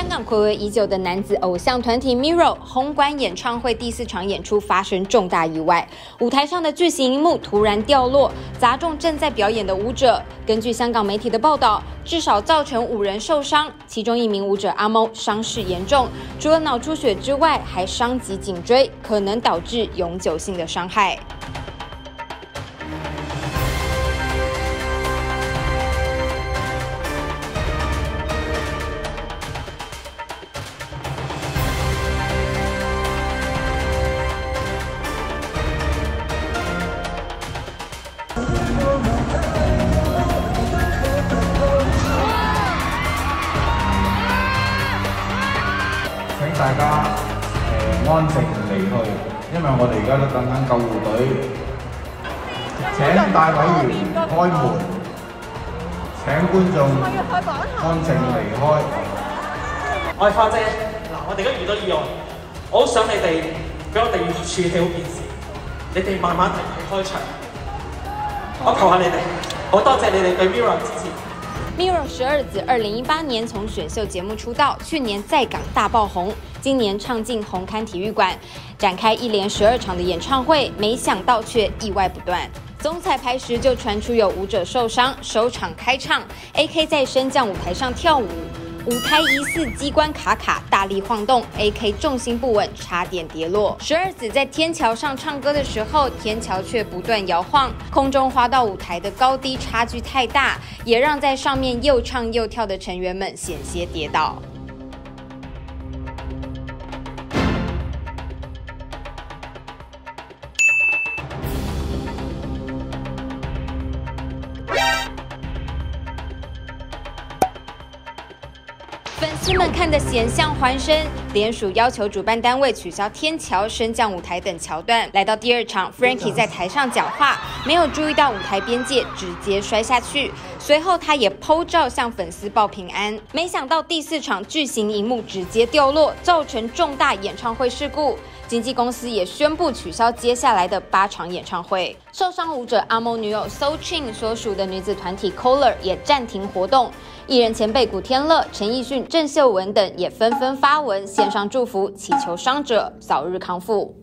香港暌违已久的男子偶像团体 Mirror 红馆演唱会第四场演出发生重大意外，舞台上的巨型荧幕突然掉落，砸中正在表演的舞者。根据香港媒体的报道，至少造成五人受伤，其中一名舞者阿猫伤势严重，除了脑出血之外，还伤及颈椎，可能导致永久性的伤害。請大家誒安靜離去，因為我哋而家都等緊救護隊。請大委員開門，請觀眾安靜離開。我係花姐，嗱，我哋而家遇到意外，我好想你哋俾我哋處理好件事，你哋慢慢停去開場，我求下你哋，好多謝你哋對 Mirror 支持。Mirror 十二子二零一八年从选秀节目出道，去年在港大爆红，今年唱进红磡体育馆，展开一连十二场的演唱会，没想到却意外不断。总彩排时就传出有舞者受伤，首场开唱，AK 在升降舞台上跳舞。舞台疑似机关卡卡，大力晃动，AK 重心不稳，差点跌落。十二子在天桥上唱歌的时候，天桥却不断摇晃，空中滑道舞台的高低差距太大，也让在上面又唱又跳的成员们险些跌倒。粉丝们看得险象环生，联署要求主办单位取消天桥、升降舞台等桥段。来到第二场，Frankie 在台上讲话，没有注意到舞台边界，直接摔下去。随后他也 PO 照向粉丝报平安。没想到第四场巨型荧幕直接掉落，造成重大演唱会事故。经纪公司也宣布取消接下来的八场演唱会。受伤舞者阿嬷女友 So Chin 所属的女子团体 Color 也暂停活动。艺人前辈古天乐、陈奕迅、郑秀文等也纷纷发文献上祝福，祈求伤者早日康复。